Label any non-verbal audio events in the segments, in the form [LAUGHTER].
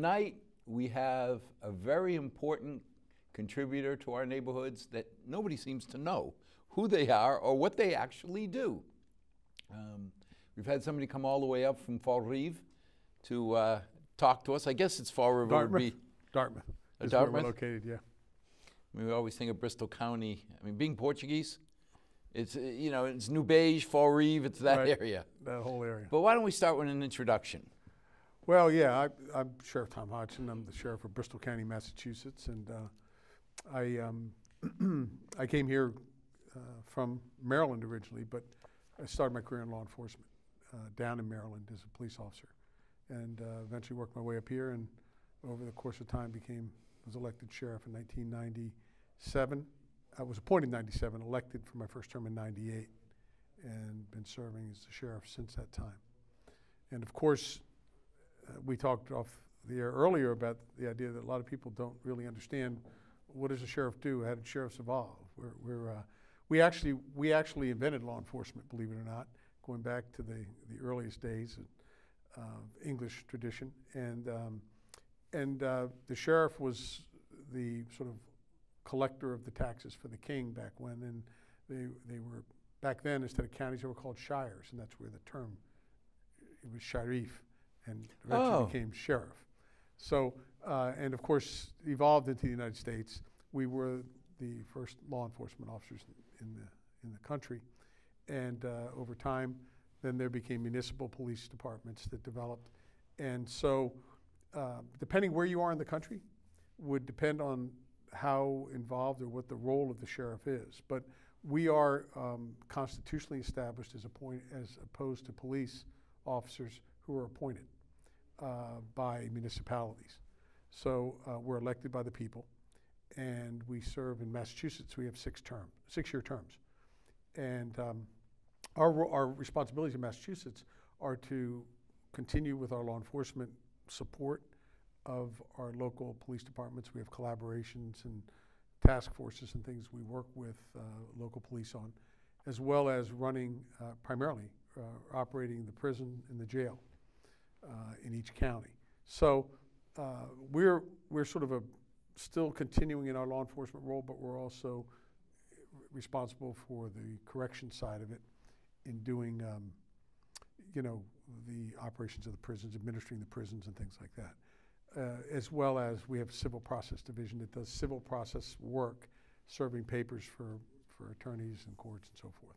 Tonight we have a very important contributor to our neighborhoods that nobody seems to know who they are or what they actually do. Um, we've had somebody come all the way up from Fall Rive to uh, talk to us. I guess it's Fall River would Dartmouth. be. Dartmouth. Uh, is where Dartmouth? we're located, yeah. I mean, we always think of Bristol County. I mean, being Portuguese, it's uh, you know it's New Beige, Fall Rive, it's that Right. area. That whole area. But why don't we start with an introduction? Well, yeah, I, I'm Sheriff Tom Hodgson. I'm the sheriff of Bristol County, Massachusetts, and uh, I um, [CLEARS THROAT] I came here uh, from Maryland originally, but I started my career in law enforcement uh, down in Maryland as a police officer, and uh, eventually worked my way up here, and over the course of time became was elected sheriff in 1997. I was appointed in 97, elected for my first term in 98, and been serving as the sheriff since that time. And of course, we talked off the air earlier about the idea that a lot of people don't really understand what does a sheriff do? How did sheriffs evolve? We're, we're, uh, we actually we actually invented law enforcement, believe it or not, going back to the, the earliest days of English tradition. And um, and uh, the sheriff was the sort of collector of the taxes for the king back when, and they they were back then instead of counties they were called shires, and that's where the term it was sharif, and eventually Oh. became sheriff. So, uh, and of course, evolved into the United States. We were the first law enforcement officers in the in the country, and uh, over time, then there became municipal police departments that developed, and so, uh, depending where you are in the country, would depend on how involved or what the role of the sheriff is. But we are um, constitutionally established as a point, as opposed to police officers who are appointed uh, by municipalities. So uh, we're elected by the people, and we serve in Massachusetts. We have six term, six-year terms, and um, our our responsibilities in Massachusetts are to continue with our law enforcement support of our local police departments. We have collaborations and task forces and things we work with uh, local police on, as well as running uh, primarily uh, operating the prison and the jail in each county. So uh, we're we're sort of a still continuing in our law enforcement role, but we're also responsible for the correction side of it in doing, um, you know, the operations of the prisons, administering the prisons and things like that. Uh, as well as we have a civil process division that does civil process work, serving papers for, for attorneys and courts and so forth.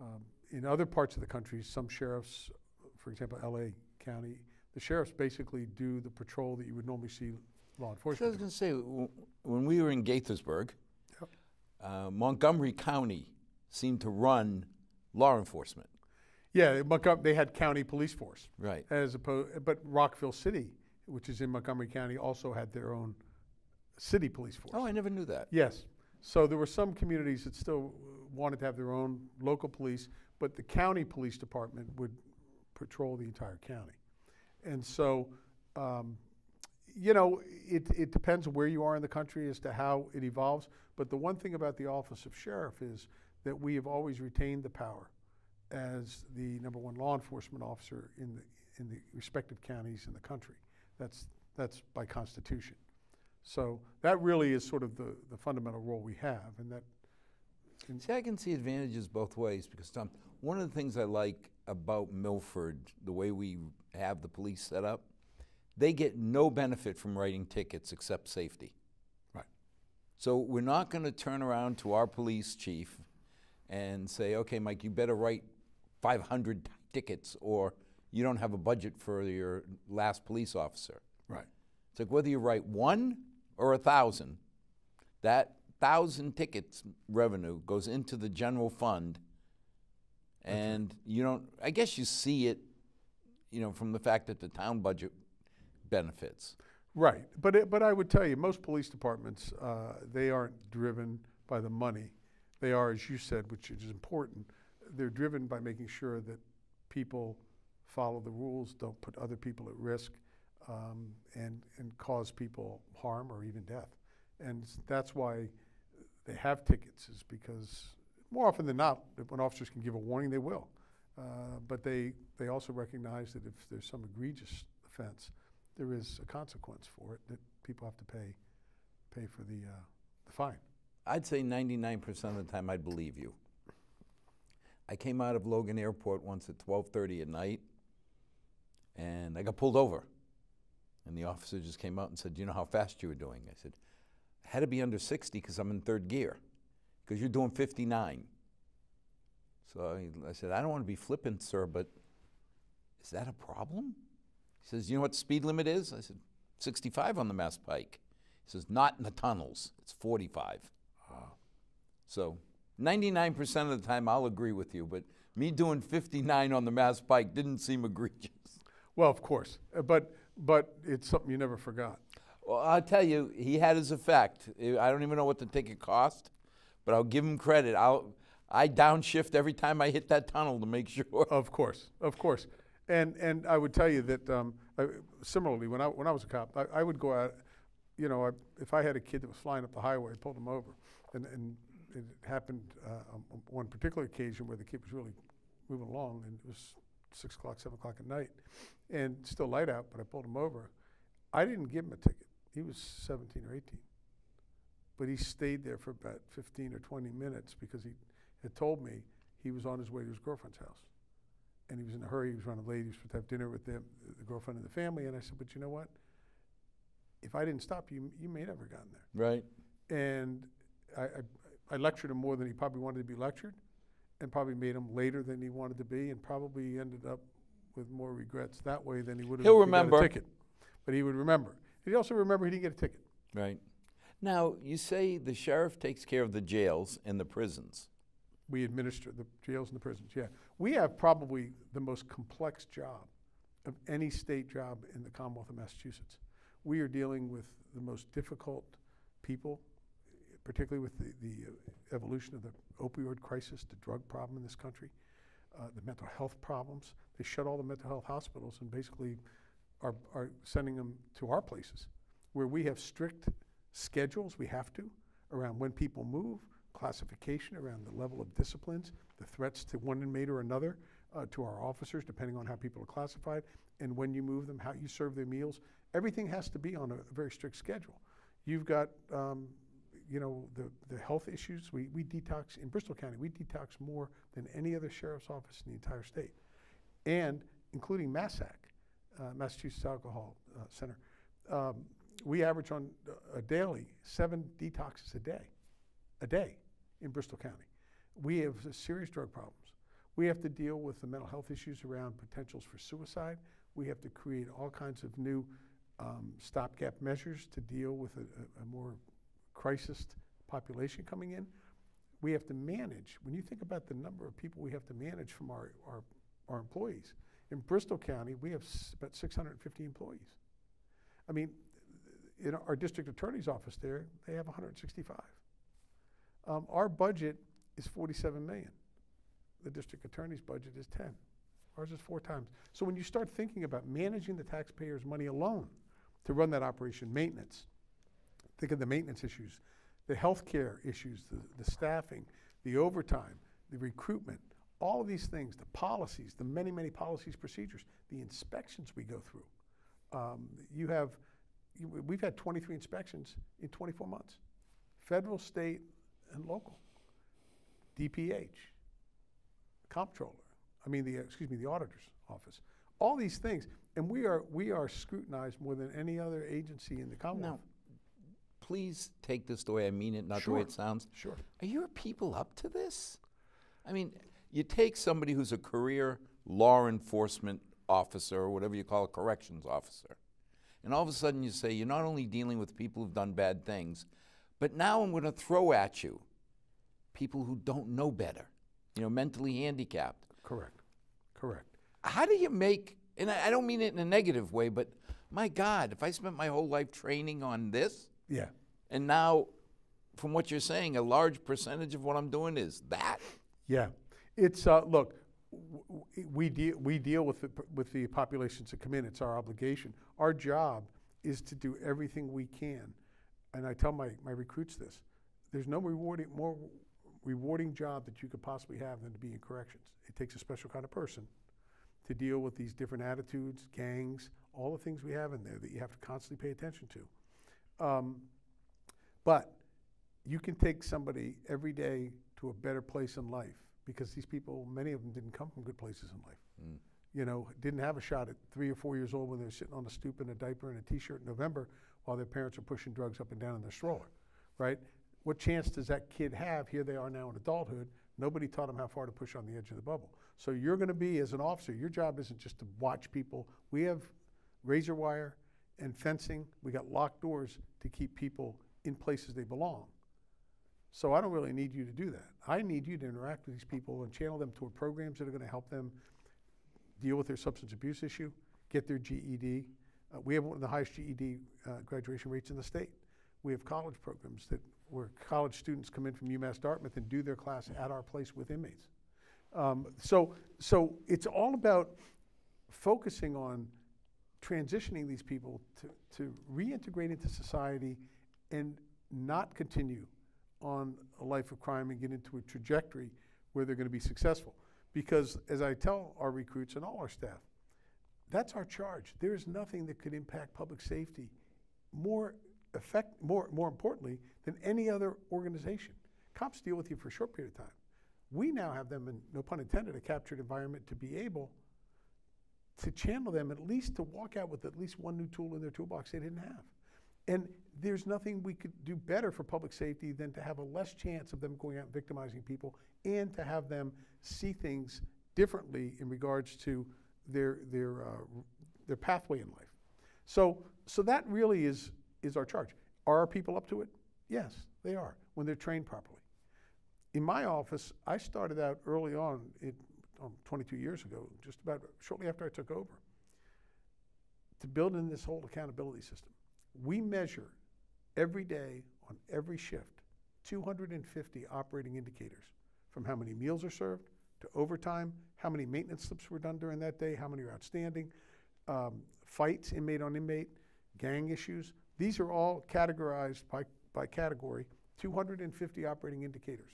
Um, in other parts of the country, some sheriffs, for example, LA County, the sheriffs basically do the patrol that you would normally see law enforcement. So I was going to say, when we were in Gaithersburg, Yep. uh, Montgomery County seemed to run law enforcement. Yeah, Montgomery, they had county police force. Right. as opposed, but Rockville City, which is in Montgomery County, also had their own city police force. Oh, I never knew that. Yes. So there were some communities that still uh, wanted to have their own local police, but the county police department would patrol the entire county. And so, um, you know, it, it depends where you are in the country as to how it evolves. But the one thing about the office of sheriff is that we have always retained the power as the number one law enforcement officer in the, in the respective counties in the country. That's, that's by constitution. So that really is sort of the, the fundamental role we have, and that, See, I can see advantages both ways because, Tom, one of the things I like about Milford, the way we have the police set up, they get no benefit from writing tickets except safety. Right. So we're not going to turn around to our police chief and say, okay, Mike, you better write 500 tickets or you don't have a budget for your last police officer. right, It's like whether you write one or a thousand, that thousand tickets revenue goes into the general fund, and you don't. I guess you see it, you know, from the fact that the town budget benefits. right. But, it, but I would tell you, most police departments, uh, they aren't driven by the money. They are, as you said, which is important, they're driven by making sure that people follow the rules, don't put other people at risk, um, and, and cause people harm or even death. And that's why they have tickets, is because more often than not, when officers can give a warning, they will. Uh, but they, they also recognize that if there's some egregious offense, there is a consequence for it that people have to pay, pay for the, uh, the fine. I'd say 99% of the time I'd believe you. I came out of Logan Airport once at 12:30 at night, and I got pulled over. And the officer just came out and said, "Do you know how fast you were doing?" I said, "I had to be under 60 because I'm in third gear, because you're doing 59." So I, I said, "I don't want to be flippant, sir, but is that a problem?" He says, "You know what the speed limit is?" I said, "65 on the Mass Pike." He says, "Not in the tunnels. It's 45." So 99% of the time I'll agree with you, but me doing 59 on the Mass Pike didn't seem egregious. Well, of course, but, but it's something you never forgot. Well, I'll tell you, he had his effect. I don't even know what the ticket cost, but I'll give him credit. I'll, I downshift every time I hit that tunnel to make [LAUGHS] sure. Of course, of course. And, and I would tell you that um, I, similarly, when I, when I was a cop, I, I would go out, you know, I, if I had a kid that was flying up the highway, I pulled him over. And, and it happened uh, on on one particular occasion where the kid was really moving along, and it was six o'clock, seven o'clock at night, and still light out, but I pulled him over. I didn't give him a ticket. He was 17 or 18. But he stayed there for about 15 or 20 minutes because he had told me he was on his way to his girlfriend's house. And he was in a hurry. He was running late. He was supposed to have dinner with them, the girlfriend and the family. And I said, But you know what? If I didn't stop you, you may never have gotten there. Right. And I, I, I lectured him more than he probably wanted to be lectured, and probably made him later than he wanted to be, and probably ended up with more regrets that way than he would have He'll if he got remember. But he would remember. He'd also remember he didn't get a ticket. Right. Now, you say the sheriff takes care of the jails and the prisons. We administer the jails and the prisons. Yeah, we have probably the most complex job of any state job in the Commonwealth of Massachusetts. We are dealing with the most difficult people, particularly with the, the uh, evolution of the opioid crisis, the drug problem in this country, uh, the mental health problems. They shut all the mental health hospitals and basically are, are sending them to our places where we have strict schedules, we have to, around when people move, classification around the level of disciplines, the threats to one inmate or another, uh, to our officers, depending on how people are classified, and when you move them, how you serve their meals. Everything has to be on a, a very strict schedule. You've got, um, you know, the, the health issues. We, we detox, in Bristol County, we detox more than any other sheriff's office in the entire state, and including MASAC, uh, Massachusetts Alcohol uh, Center. Um, we average on uh, a daily seven detoxes a day, a day in Bristol County. We have serious drug problems. We have to deal with the mental health issues around potentials for suicide. We have to create all kinds of new um, stopgap measures to deal with a, a, a more crisis population coming in. We have to manage. When you think about the number of people we have to manage from our, our, our employees, in Bristol County, we have about 650 employees. I mean, in our district attorney's office there, they have 165. Um, our budget is 47 million. The district attorney's budget is 10. Ours is four times. So when you start thinking about managing the taxpayers' money alone to run that operation, maintenance, think of the maintenance issues, the healthcare issues, the, the staffing, the overtime, the recruitment, all of these things, the policies, the many, many policies, procedures, the inspections we go through. Um, you have, you, we've had 23 inspections in 24 months, federal, state, and local. DPH, comptroller, I mean the excuse me, the auditor's office. All these things, and we are we are scrutinized more than any other agency in the Commonwealth. Please take this the way I mean it, not the way it sounds. Sure. Are your people up to this? I mean, you take somebody who's a career law enforcement officer or whatever you call a corrections officer, and all of a sudden you say you're not only dealing with people who've done bad things, but now I'm going to throw at you people who don't know better, you know, mentally handicapped. Correct. Correct. How do you make, and I I don't mean it in a negative way, but my God, if I spent my whole life training on this, Yeah. and now, from what you're saying, a large percentage of what I'm doing is that. Yeah, it's uh, look, we deal we deal with the, with the populations that come in. It's our obligation. Our job is to do everything we can, and I tell my, my recruits this: there's no rewarding more rewarding job that you could possibly have than to be in corrections. It takes a special kind of person to deal with these different attitudes, gangs, all the things we have in there that you have to constantly pay attention to. Um, but you can take somebody every day to a better place in life because these people, many of them didn't come from good places in life. Mm. You know, didn't have a shot at three or four years old when they're sitting on a stoop in a diaper and a t-shirt in November while their parents are pushing drugs up and down in their stroller, right? What chance does that kid have? Here they are now in adulthood. Nobody taught them how far to push on the edge of the bubble. So you're going to be, as an officer, your job isn't just to watch people. We have razor wire and fencing. We got locked doors to keep people in places they belong. So I don't really need you to do that. I need you to interact with these people and channel them toward programs that are going to help them deal with their substance abuse issue, get their GED. Uh, we have one of the highest GED uh, graduation rates in the state. We have college programs that where college students come in from UMass Dartmouth and do their class at our place with inmates. Um, so, so it's all about focusing on transitioning these people to, to reintegrate into society and not continue on a life of crime and get into a trajectory where they're going to be successful. Because as I tell our recruits and all our staff, that's our charge. There is nothing that could impact public safety more effect more more importantly than any other organization. Cops deal with you for a short period of time. We now have them in no pun intended a captured environment to be able to channel them at least to walk out with at least one new tool in their toolbox they didn't have. And there's nothing we could do better for public safety than to have a less chance of them going out and victimizing people and to have them see things differently in regards to their, their, uh, their pathway in life. So, so that really is, is our charge. Are our people up to it? Yes, they are, when they're trained properly. In my office, I started out early on, it, um, 22 years ago, just about shortly after I took over, to build in this whole accountability system. We measure every day on every shift 250 operating indicators from how many meals are served to overtime, how many maintenance slips were done during that day, how many are outstanding, um, fights, inmate on inmate, gang issues. These are all categorized by, by category, 250 operating indicators.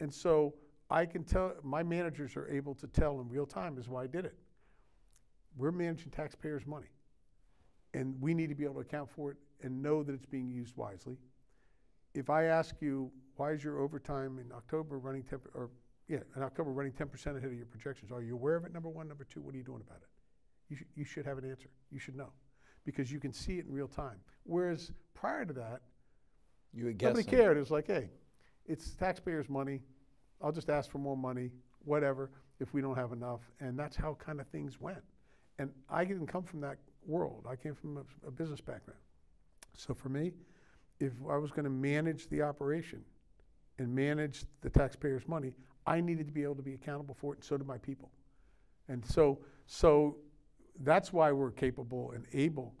And so I can tell, my managers are able to tell in real time is why I did it. We're managing taxpayers' money. And we need to be able to account for it and know that it's being used wisely. If I ask you, why is your overtime in October running 10, or yeah, in October running 10% ahead of your projections, are you aware of it? Number one. Number two, what are you doing about it? You, sh- you should have an answer. You should know because you can see it in real time. Whereas prior to that, You were nobody guessing. cared. It was like, hey, it's taxpayers' money. I'll just ask for more money, whatever, if we don't have enough. And that's how kind of things went. And I didn't come from that world. I came from a, a business background. So for me, if I was going to manage the operation and manage the taxpayers' money, I needed to be able to be accountable for it, and so did my people. And so, so that's why we're capable and able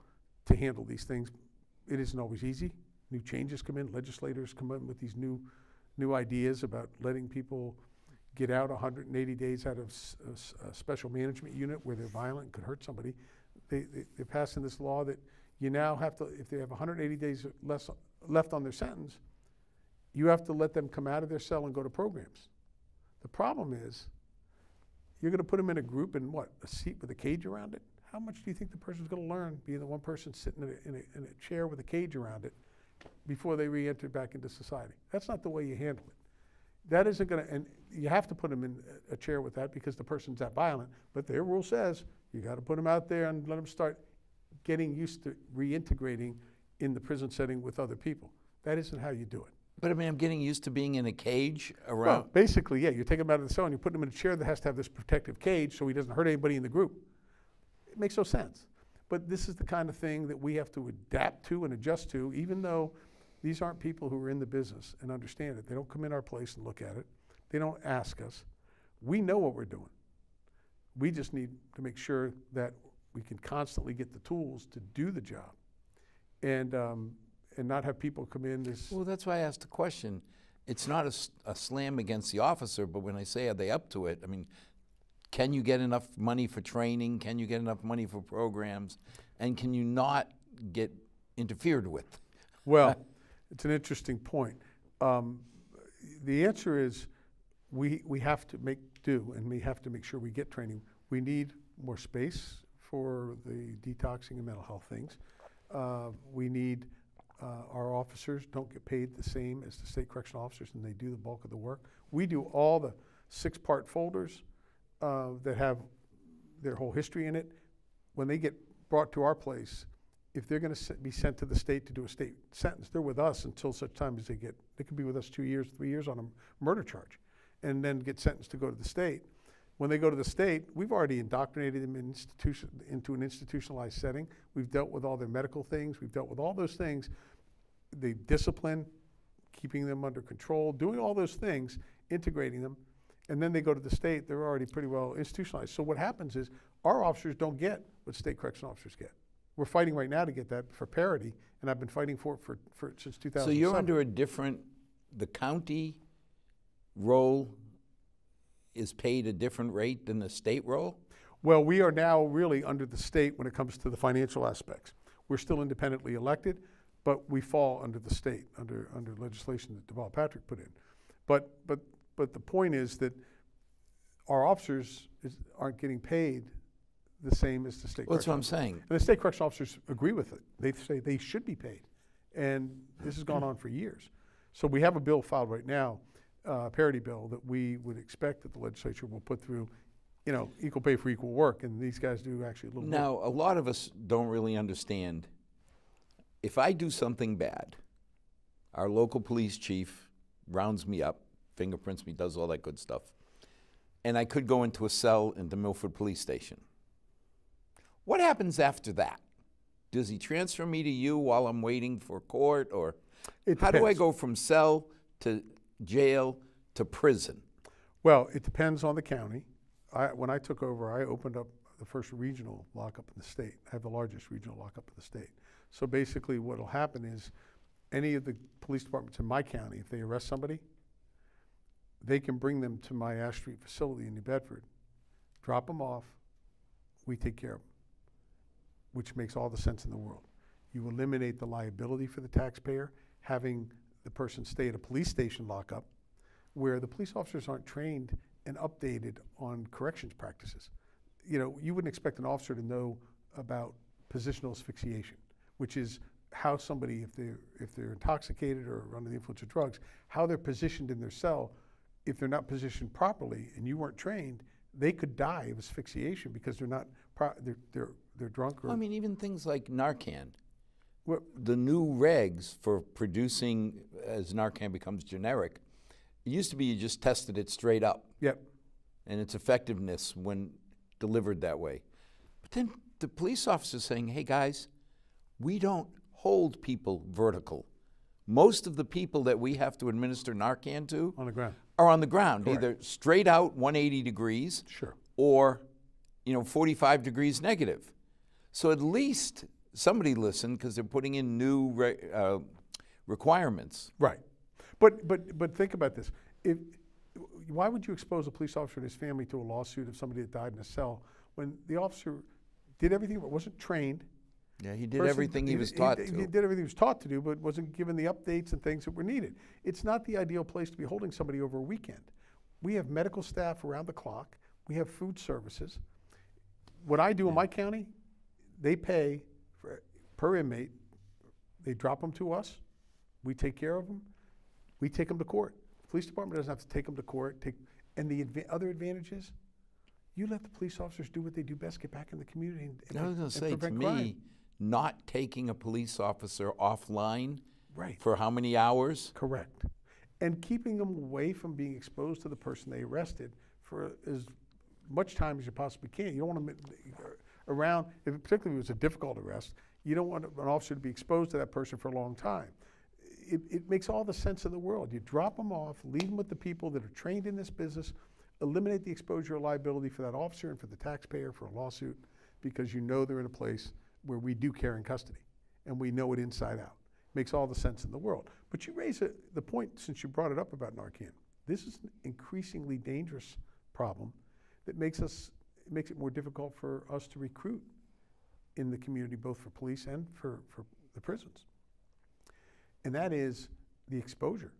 to handle these things. It isn't always easy. New changes come in. Legislators come in with these new, new ideas about letting people get out 180 days out of a special management unit where they're violent and could hurt somebody. They, they, they're passing this law that you now have to, if they have 180 days less, left on their sentence, you have to let them come out of their cell and go to programs. The problem is, you're going to put them in a group in what, a seat with a cage around it? How much do you think the person's going to learn being the one person sitting in a, in, a, in a chair with a cage around it before they re enter back into society? That's not the way you handle it. That isn't going to, and you have to put them in a- chair with that because the person's that violent. But their rule says you got to put them out there and let them start getting used to reintegrating in the prison setting with other people. That isn't how you do it. But I mean, I'm getting used to being in a cage Well, around. basically, yeah, you take him out of the cell and you put him in a chair that has to have this protective cage so he doesn't hurt anybody in the group. It makes no sense. But this is the kind of thing that we have to adapt to and adjust to, even though these aren't people who are in the business and understand it. They don't come in our place and look at it. They don't ask us. We know what we're doing. We just need to make sure that we can constantly get the tools to do the job, and um, and not have people come in as Well, that's why I asked the question. It's not a slam against the officer, but when I say are they up to it, I mean, can you get enough money for training? Can you get enough money for programs? And can you not get interfered with? Well, it's an interesting point. Um, the answer is we, we have to make do and we have to make sure we get training. We need more space for the detoxing and mental health things. Uh, we need uh, our officers don't get paid the same as the state correctional officers, and they do the bulk of the work. We do all the six-part folders uh, that have their whole history in it. When they get brought to our place, if they're going to be sent to the state to do a state sentence, they're with us until such time as they get. They could be with us two years, three years on a murder charge, and then get sentenced to go to the state. When they go to the state, we've already indoctrinated them in institution, into an institutionalized setting. We've dealt with all their medical things. We've dealt with all those things the discipline, keeping them under control, doing all those things, integrating them, and then they go to the state, they're already pretty well institutionalized. So what happens is our officers don't get what state correction officers get. We're fighting right now to get that for parity, and I've been fighting for it for, for since 2007. So you're under a different, the county role is paid a different rate than the state role? Well, we are now really under the state when it comes to the financial aspects. We're still independently elected, but we fall under the state, under, under legislation that Deval Patrick put in. But, but, but the point is that our officers is, aren't getting paid the same as the state. Well, that's what I'm officers. saying. And the state correctional officers agree with it. They say they should be paid. And this has gone on for years. So we have a bill filed right now, uh, a parity bill, that we would expect that the legislature will put through, you know, equal pay for equal work. And these guys do actually a little more. Now, a lot of us don't really understand. If I do something bad, our local police chief rounds me up, fingerprints me, does all that good stuff, and I could go into a cell in the Milford Police Station. What happens after that? Does he transfer me to you while I'm waiting for court, or It how do I go from cell to jail to prison? Well, it depends on the county. I, when I took over, I opened up the first regional lockup in the state. I have the largest regional lockup in the state. So basically, what will happen is any of the police departments in my county, if they arrest somebody, they can bring them to my Ash Street facility in New Bedford, drop them off, we take care of them, which makes all the sense in the world. You eliminate the liability for the taxpayer, having the person stay at a police station lockup where the police officers aren't trained and updated on corrections practices. You know, you wouldn't expect an officer to know about positional asphyxiation, which is how somebody, if they're, if they're intoxicated or under the influence of drugs, how they're positioned in their cell. If they're not positioned properly and you weren't trained, they could die of asphyxiation because they're not, pro- they're, they're, they're drunk or. I mean, even things like Narcan. Well, the new regs for producing as Narcan becomes generic, it used to be you just tested it straight up Yep, and its effectiveness when delivered that way. But then the police officer's saying, hey guys, we don't hold people vertical. Most of the people that we have to administer Narcan to on the ground. are on the ground, Correct. either straight out 180 degrees Sure. or you know 45 degrees negative. So at least somebody listened because they're putting in new re- uh, requirements. Right. But, but, but think about this. If, why would you expose a police officer and his family to a lawsuit of somebody that died in a cell when the officer did everything but wasn't trained? Yeah, he did person- everything he was taught he, to. He did everything he was taught to do, but wasn't given the updates and things that were needed. It's not the ideal place to be holding somebody over a weekend. We have medical staff around the clock. We have food services. What I do in my county, they pay for, per inmate. They drop them to us. We take care of them. We take them to court. The police department doesn't have to take them to court. Take, and the adva- other advantage is, you let the police officers do what they do best: get back in the community and, and, I was going to say, to me, crime. not taking a police officer offline Right. for how many hours? Correct. And keeping them away from being exposed to the person they arrested for as much time as you possibly can. You don't want them around, if, particularly if it was a difficult arrest, you don't want an officer to be exposed to that person for a long time. It, it makes all the sense in the world. You drop them off, leave them with the people that are trained in this business, eliminate the exposure or liability for that officer and for the taxpayer for a lawsuit because you know they're in a place where we do care in custody and we know it inside out. Makes all the sense in the world. But you raise a, the point, since you brought it up about Narcan, this is an increasingly dangerous problem that makes us it makes it more difficult for us to recruit in the community, both for police and for, for the prisons. And that is the exposure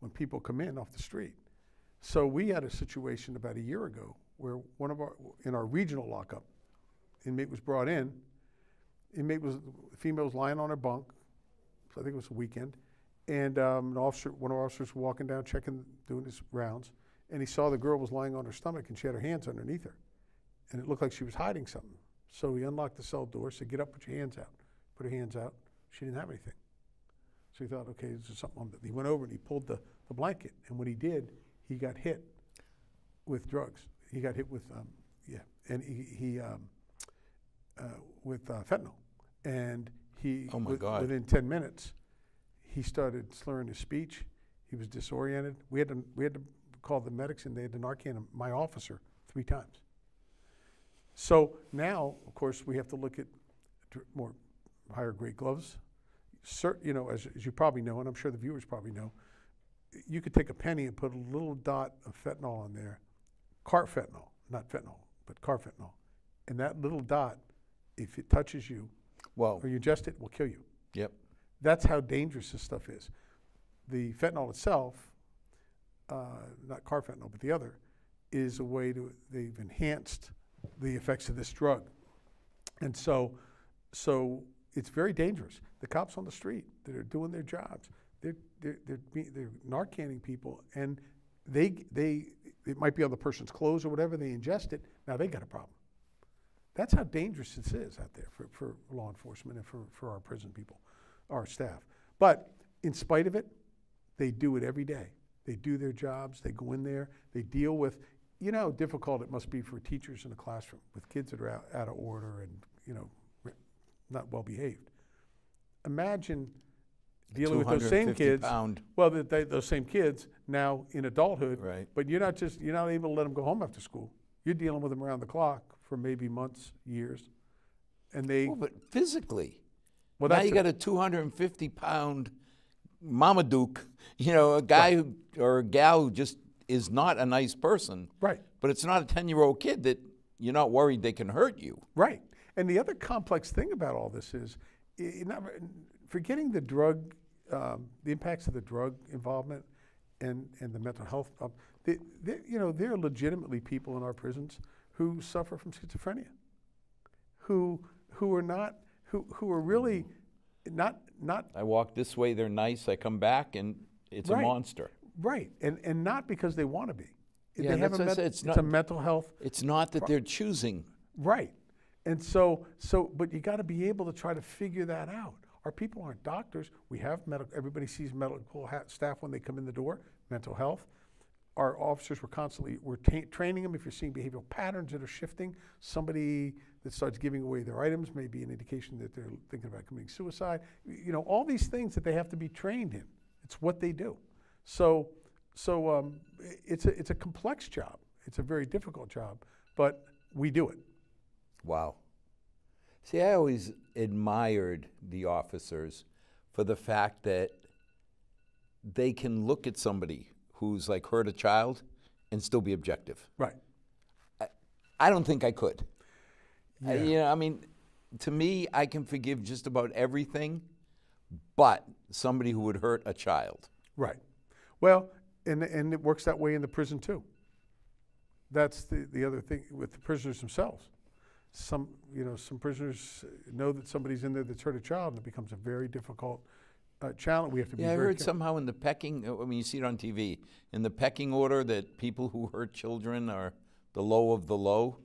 when people come in off the street. So we had a situation about a year ago where one of our in our regional lockup, inmate was brought in. Inmate was female was lying on her bunk. So I think it was a weekend, and um, an officer, one of our officers, was walking down, checking, doing his rounds, and he saw the girl was lying on her stomach and she had her hands underneath her, and it looked like she was hiding something. So he unlocked the cell door, said, "Get up, put your hands out." Put her hands out. She didn't have anything. So he thought, okay, this is something. on the-" He went over and he pulled the, the blanket, and when he did, he got hit with drugs. He got hit with, um, yeah, and he, he um, uh, with uh, fentanyl, and he, Oh, my with- God. within ten minutes, he started slurring his speech. He was disoriented. We had to, we had to call the medics, and they had to Narcan him, my officer three times. So now, of course, we have to look at more higher grade gloves. Cer you know, as, as you probably know, and I'm sure the viewers probably know, you could take a penny and put a little dot of fentanyl on there, carfentanil, not fentanyl, but carfentanil, and that little dot, if it touches you Well, or you ingest it, will kill you. yep. That's how dangerous this stuff is. The fentanyl itself, uh, not carfentanil, but the other, is a way to, they've enhanced the effects of this drug. And so, so it's very dangerous. The cops on the street that are doing their jobs, they're, they're, they're, they're narcanning people and they, they, it might be on the person's clothes or whatever, they ingest it, now they got a problem. That's how dangerous this is out there for, for law enforcement and for, for our prison people, our staff. But in spite of it, they do it every day. They do their jobs, they go in there, they deal with, you know, how difficult it must be for teachers in a classroom with kids that are out, out of order and, you know, not well behaved. Imagine dealing with those same kids. pound, Well, that they, those same kids now in adulthood, right. but you're not just you're not able to let them go home after school. You're dealing with them around the clock for maybe months, years, and they Well, but physically, well now you got a 250 pound Marmaduke, [LAUGHS] you know, a guy who, or a gal who just is not a nice person, right, but it's not a 10 year old kid that you're not worried they can hurt you. right. And the other complex thing about all this is, not, forgetting the drug, um, the impacts of the drug involvement, and and the mental health. Um, they, they, you know, there are legitimately people in our prisons who suffer from schizophrenia, who who are not who who are really not not I walk this way, they're nice. I come back, and it's Right. a monster. Right, and and not because they want to be. Yeah, they have that's I said, it's, it's not- a mental health It's not that they're choosing. right, and so so but you got to be able to try to figure that out. Our people aren't doctors. We have medical. Everybody sees medical ha- staff when they come in the door. Mental health. Our officers were constantly we're ta- training them. If you're seeing behavioral patterns that are shifting, somebody that starts giving away their items may be an indication that they're thinking about committing suicide. You know, all these things that they have to be trained in. It's what they do. So, so um, it's a it's a complex job. It's a very difficult job, but we do it. Wow. See, I always admired the officers for the fact that they can look at somebody who's like hurt a child and still be objective. Right. I don't think I could. I- Yeah. you know, I mean, to me, I can forgive just about everything, but somebody who would hurt a child. Right. Well, and and it works that way in the prison too. That's the, the other thing with the prisoners themselves. Some you know some prisoners know that somebody's in there that's hurt a child, and it becomes a very difficult uh, challenge. We have to be Yeah, I heard careful. somehow in the pecking, I mean, you see it on TV, in the pecking order that people who hurt children are the low of the low.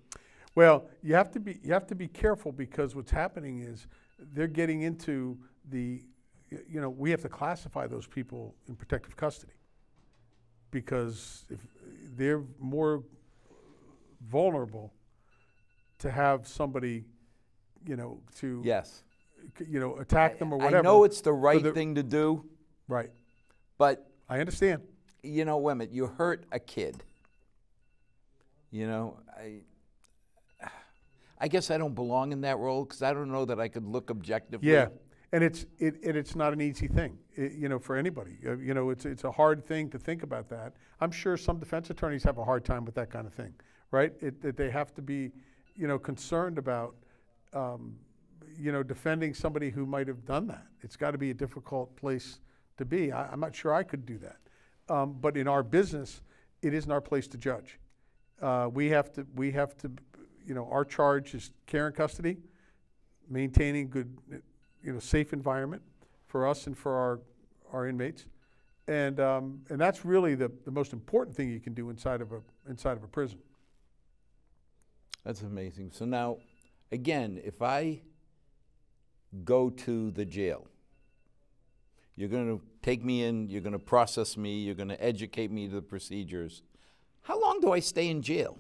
Well, you have to be you have to be careful because what's happening is they're getting into the you know we have to classify those people in protective custody because if they're more vulnerable to have somebody you know to Yes. you know attack them or whatever. I know it's the right the- thing to do, right. but I understand. you know, wait a minute, you hurt a kid. You know, I, I guess I don't belong in that role because I don't know that I could look objectively. Yeah, and it's it, and it's not an easy thing, i you know, for anybody. Uh, you know, it's it's a hard thing to think about that. I'm sure some defense attorneys have a hard time with that kind of thing, right? It, that they have to be, you know, concerned about, um, you know, defending somebody who might have done that. It's got to be a difficult place to be. I, I'm not sure I could do that, um, but in our business, it isn't our place to judge. Uh, we have to we have to, you know, our charge is care and custody, maintaining good, you know, safe environment for us and for our, our inmates. And, um, and that's really the, the most important thing you can do inside of a, inside of a prison. That's amazing. So now, again, if I go to the jail, you're going to take me in, you're going to process me, you're going to educate me to the procedures. How long do I stay in jail?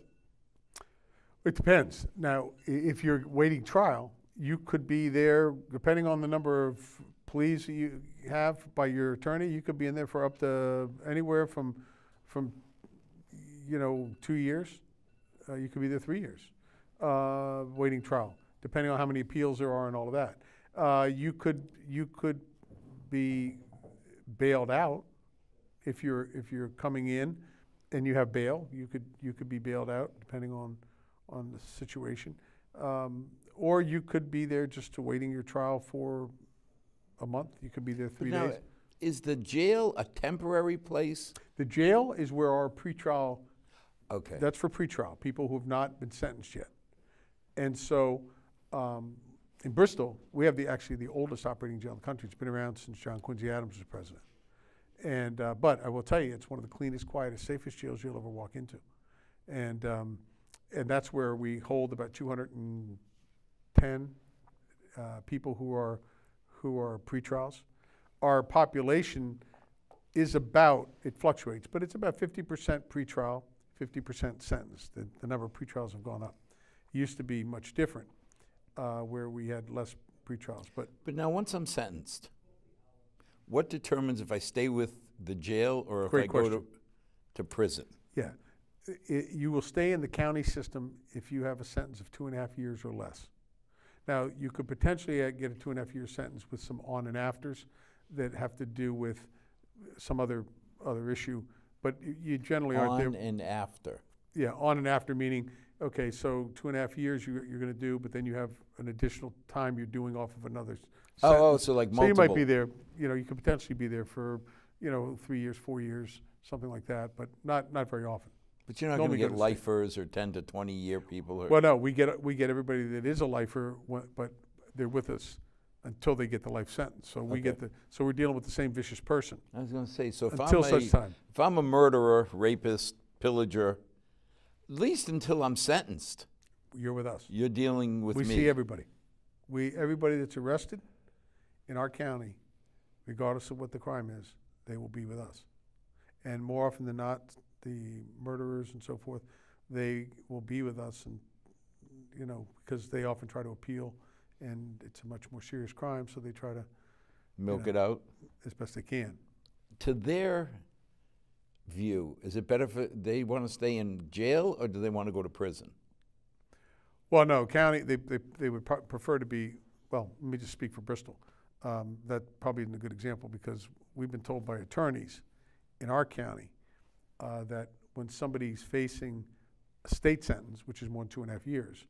It depends. Now, if you're waiting trial, you could be there, depending on the number of pleas you have by your attorney, you could be in there for up to anywhere from, from, you know, two years. Uh, you could be there three years, uh, waiting trial, depending on how many appeals there are and all of that. Uh, you could, you could be bailed out if you're, if you're coming in and you have bail, you could, you could be bailed out depending on, on the situation. Um, or you could be there just awaiting your trial for a month. You could be there three Now, days. is the jail a temporary place? The jail is where our pretrial, Okay. that's for pretrial, people who have not been sentenced yet. And so, um, in Bristol, we have the, actually the oldest operating jail in the country. It's been around since John Quincy Adams was president. And, uh, but I will tell you, it's one of the cleanest, quietest, safest jails you'll ever walk into. And, um, and that's where we hold about 210 uh, people who are, who are pretrials. Our population is about, it fluctuates, but it's about 50% pretrial, 50% sentence. The, the number of pretrials have gone up. It used to be much different, uh, where we had less pretrials. But But now, once I'm sentenced, what determines if I stay with the jail or if I go to, to prison? yeah, i i you will stay in the county system if you have a sentence of two and a half years or less. Now, you could potentially uh, get a two and a half year sentence with some on and afters that have to do with some other other issue, but you generally aren't there. On and after. Yeah, on and after meaning, okay, so two and a half years you, you're gonna do, but then you have an additional time you're doing off of another s- Oh, oh, so like So you might be there, you know, you could potentially be there for, you know, three years, four years, something like that, but not, not very often. But you're not going to get go to state. lifers or 10 to 20 year people. Or, Well, no, we get, we get everybody that is a lifer, but they're with us until they get the life sentence. So we get the, so we're dealing with the same vicious person I was going to say, so if until I'm, such a, time. if I'm a murderer, rapist, pillager, at least until I'm sentenced, You're with us. you're dealing with We me. see everybody. We, everybody that's arrested in our county, regardless of what the crime is, they will be with us. And more often than not, the murderers and so forth, they will be with us and, you know, because they often try to appeal and it's a much more serious crime, so they try to, Milk know. it out. as best they can. To their view, is it better for they want to stay in jail or do they want to go to prison? Well, no, county, they, they, they would prefer to be, well, let me just speak for Bristol. Um, that probably isn't a good example because we've been told by attorneys in our county uh, that when somebody's facing a state sentence, which is more than two and a half years,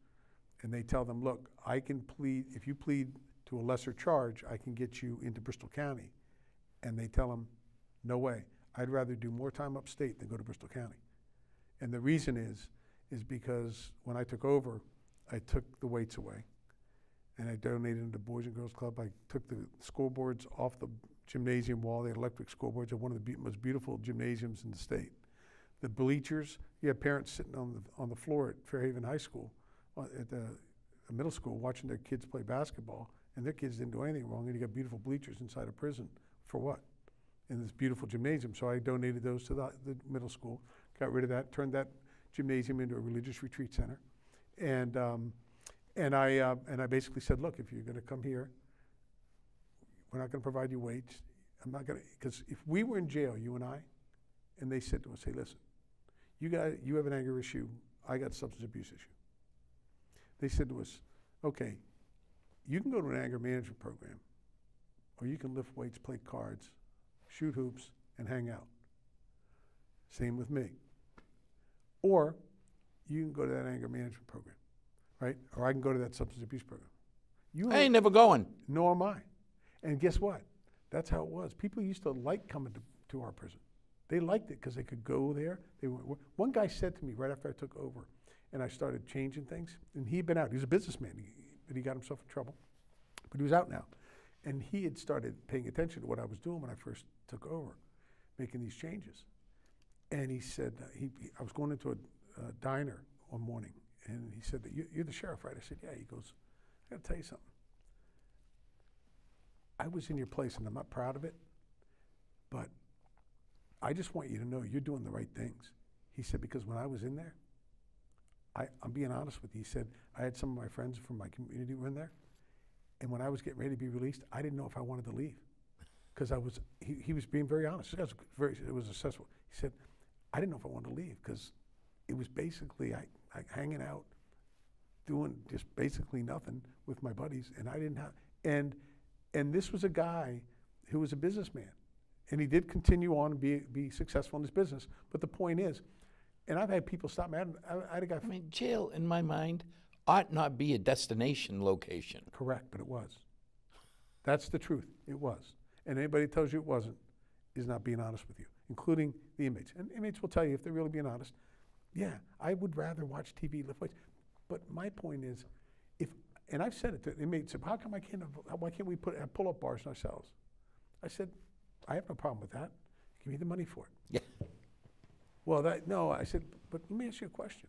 and they tell them, look, I can plead, if you plead to a lesser charge, I can get you into Bristol County. And they tell them, no way. I'd rather do more time upstate than go to Bristol County. And the reason is, is because when I took over, I took the weights away and I donated them to Boys and Girls Club. I took the scoreboards off the gymnasium wall, the electric scoreboards are one of the be- most beautiful gymnasiums in the state. The bleachers, you have parents sitting on the, on the floor at Fairhaven High School, uh, at the, the middle school, watching their kids play basketball, and their kids didn't do anything wrong, and you got beautiful bleachers inside a prison. For what? In this beautiful gymnasium. So I donated those to the, the middle school, got rid of that, turned that gymnasium into a religious retreat center. And, um, and I, uh, and I basically said, look, if you're gonna come here, we're not gonna provide you weights. I'm not gonna, because if we were in jail, you and I, and they said to us, hey, listen, you got, you have an anger issue, I got a substance abuse issue. They said to us, okay, you can go to an anger management program, or you can lift weights, play cards, shoot hoops, and hang out. Same with me. Or you can go to that anger management program, right? Or I can go to that substance abuse program. You I ain't never going. nor am I. And guess what? That's how it was. People used to like coming to, to our prison. They liked it because they could go there. They were, one guy said to me right after I took over, and I started changing things. And he'd been out. He was a businessman, he, but he got himself in trouble. But he was out now, and he had started paying attention to what I was doing when I first took over, making these changes. And he said uh, he, he- I was going into a diner one morning, and he said, "You- "You're the sheriff, right?" I said, "Yeah." He goes, "I got to tell you something. I was in your place, and I'm not proud of it, but I just want you to know you're doing the right things." He said, "Because when I was in there, I, I'm being honest with you." He said, "I had some of my friends from my community were in there, and when I was getting ready to be released, I didn't know if I wanted to leave." Because I was, he, he was being very honest. This guy very, it was successful. He said, I didn't know if I wanted to leave because it was basically I, I hanging out, doing just basically nothing with my buddies, and I didn't have and and this was a guy who was a businessman, and he did continue on and be be successful in his business. But the point is, and I've had people stop me. I had, a guy. I mean, jail, in my mind, ought not be a destination location. Correct, but it was. That's the truth. It was. And anybody that tells you it wasn't is not being honest with you, including the inmates. And inmates will tell you if they're really being honest. Yeah, I would rather watch TV lift weights. But my point is, and I've said it to inmates, how come I can't? Why can't we put have pull-up bars in our cells? I said, I have no problem with that. Give me the money for it. Yeah. Well, that no, I said, but let me ask you a question.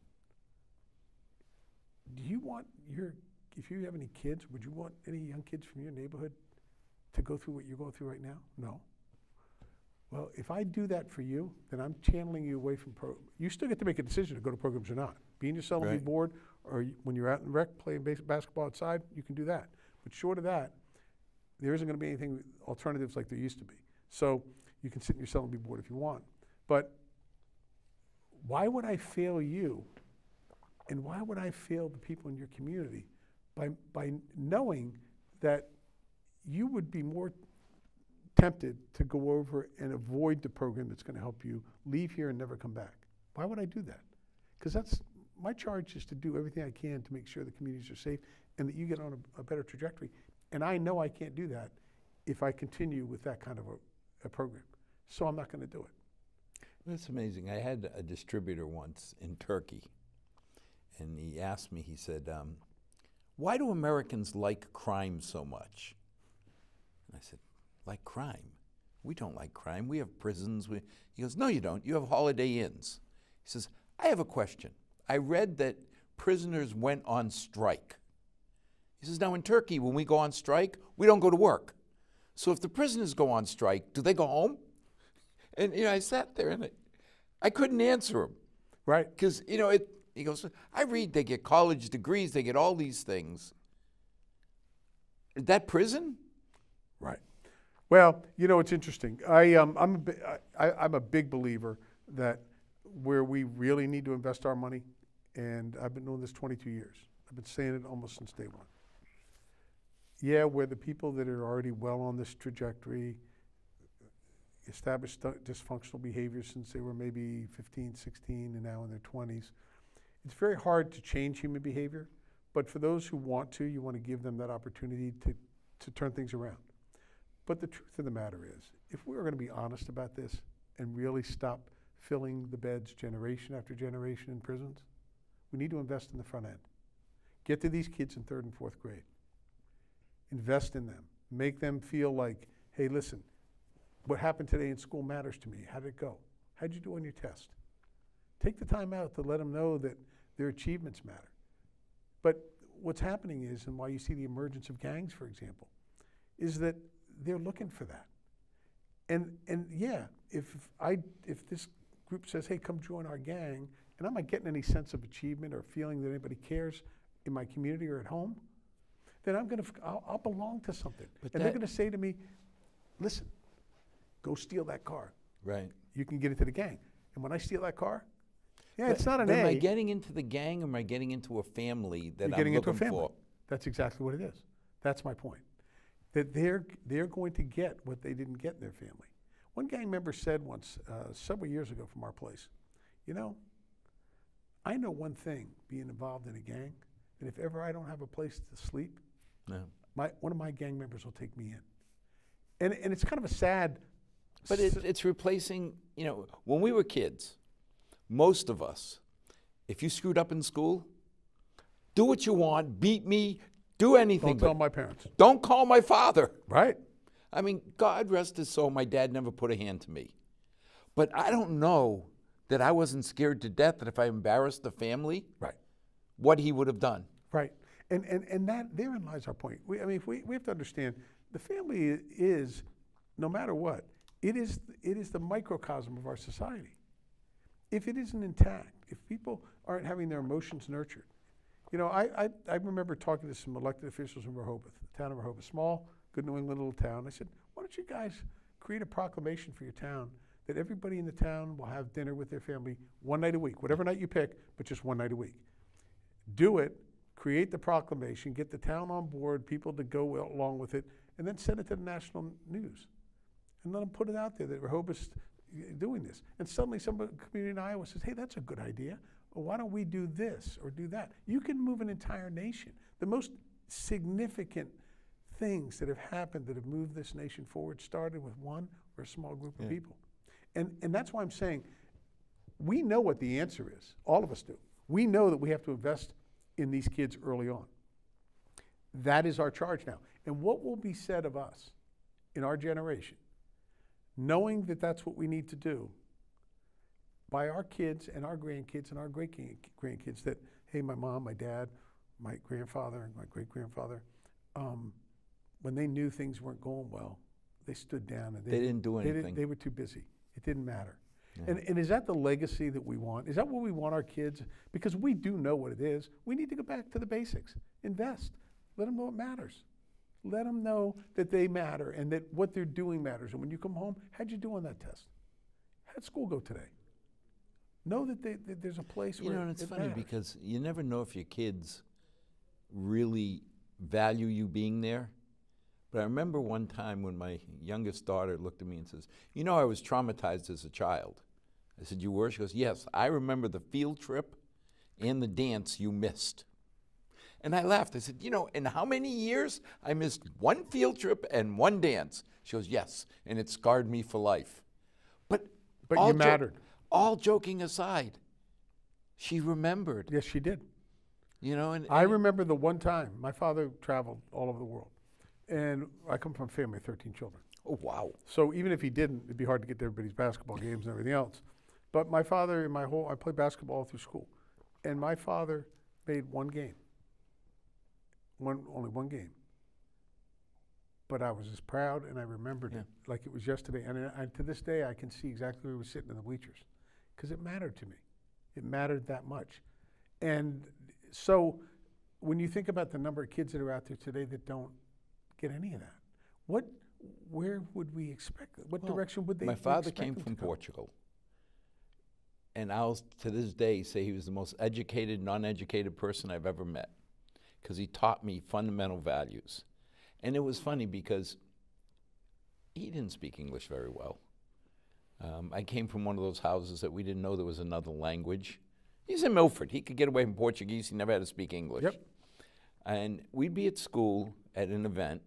Do you want your, if you have any kids, would you want any young kids from your neighborhood to go through what you're going through right now? No. Well, if I do that for you, then I'm channeling you away from pro. You still get to make a decision to go to programs or not. Be in your cell and be bored, or when you're out in rec playing base, basketball outside, you can do that. But short of that, there isn't going to be anything alternatives like there used to be. So you can sit in your cell and be bored if you want. But why would I fail you? And why would I fail the people in your community by, by knowing that you would be more tempted to go over and avoid the program that's going to help you leave here and never come back? Why would I do that? Because that's my charge is to do everything I can to make sure the communities are safe and that you get on a, a better trajectory. And I know I can't do that if I continue with that kind of a, a program. So I'm not going to do it. That's amazing. I had a distributor once in Turkey, and he asked me, he said, um, Why do Americans like crime so much? And I said, Like crime? We don't like crime. We have prisons. We... He goes, No, you don't. You have holiday inns. He says, I have a question. I read that prisoners went on strike. He says, Now in Turkey, when we go on strike, we don't go to work. So if the prisoners go on strike, do they go home? And you know, I sat there and I, I couldn't answer him Right? because you know it. He goes, I read they get college degrees, they get all these things. Is that prison? Right. Well, you know, it's interesting. I, um, I'm, a, I- I'm a big believer that where we really need to invest our money, and I've been doing this 22 years. I've been saying it almost since day one. Yeah, where the people that are already well on this trajectory, established dysfunctional behavior since they were maybe 15, 16, and now in their 20s. It's very hard to change human behavior, but for those who want to, you want to give them that opportunity to, to turn things around. But the truth of the matter is, if we are going to be honest about this and really stop filling the beds generation after generation in prisons, we need to invest in the front end. Get to these kids in third and fourth grade. Invest in them. Make them feel like, hey, listen, what happened today in school matters to me. How did it go? How'd you do on your test? Take the time out to let them know that their achievements matter. But what's happening is, and why you see the emergence of gangs, for example, is that they're looking for that. And and yeah, if I if this group says, "Hey, come join our gang," and I'm not getting any sense of achievement or feeling that anybody cares in my community or at home, then I'm gonna f- I'll, I'll belong to something, But and they're gonna say to me, "Listen, go steal that car. Right. You can get into the gang." And when I steal that car, yeah, But- it's not an A. Am I getting into the gang or am I getting into a family that You're I'm getting into looking a family. for? That's exactly what it is. That's my point. That they're they're going to get what they didn't get in their family. One gang member said once, uh, several years ago from our place, you know, I know one thing being involved in a gang, and if ever I don't have a place to sleep, No. my one of my gang members will take me in. And and it's kind of a sad But it, it's replacing, you know, when we were kids, most of us, if you screwed up in school, do what you want, beat me, do anything. Don't tell my parents. don't call my father. Right. I mean, God rest his soul, my dad never put a hand to me. But I don't know that I wasn't scared to death that if I embarrassed the family, Right. what he would have done. Right. And, and, and that therein lies our point. We, I mean, if we, we have to understand the family is, no matter what, it is, it is the microcosm of our society. If it isn't intact, if people aren't having their emotions nurtured, you know, I, I, I remember talking to some elected officials in Rehoboth, the town of Rehoboth, small, good New England little town. I said, why don't you guys create a proclamation for your town that everybody in the town will have dinner with their family one night a week, whatever night you pick, but just one night a week do it, create the proclamation, get the town on board, people to go along with it, and then send it to the national news. And let them put it out there that Rehoboth's y- doing this. And suddenly somebody, uh, community in Iowa says, hey, that's a good idea. Well, why don't we do this or do that? You can move an entire nation. The most significant things that have happened that have moved this nation forward started with one or a small group of people. And, and that's why I'm saying we know what the answer is. All of us do. We know that we have to invest in these kids early on. That is our charge now. And what will be said of us in our generation, knowing that that's what we need to do by our kids and our grandkids and our great grandkids that, hey, my mom, my dad, my grandfather, and my great grandfather, um, when they knew things weren't going well, they stood down and They didn't do they, didn't- anything. they were too busy. It didn't matter. And, and is that the legacy that we want? Is that what we want our kids? Because we do know what it is. We need to go back to the basics. Invest. Let them know it matters. Let them know that they matter and that what they're doing matters. And when you come home, how'd you do on that test? How'd school go today? Know that, they, that there's a place You know, and it's it funny matters. because you never know if your kids really value you being there. But I remember one time when my youngest daughter looked at me and says, You know, I was traumatized as a child. I said, You were? She goes, Yes, I remember the field trip and the dance you missed. And I laughed. I said, You know, in how many years I missed one field trip and one dance? She goes, Yes, and it scarred me for life. But, But you all jo- mattered. all joking aside, she remembered, Yes, she did. you know, and, I remember the one time my father traveled all over the world. And I come from a family of 13 children. oh wow, So even if he didn't, it'd be hard to get to everybody's basketball games and everything else. But my father, in my whole, I played basketball through school, and my father made one game, one only one game. But I was as proud, and I remembered Yeah. it like it was yesterday. And uh, I, to this day, I can see exactly where he was sitting in the bleachers, because it mattered to me. It mattered that much. And so, when you think about the number of kids that are out there today that don't get any of that, what, where would we expect? What Well, direction would they? my father came from? Portugal, and I'll to this day say he was the most educated, non-educated person I've ever met, because he taught me fundamental values. And it was funny because he didn't speak English very well. Um, I came from one of those houses that we didn't know there was another language. He's in Milford. He could get away from Portuguese. He never had to speak English. Yep. And we'd be at school at an event,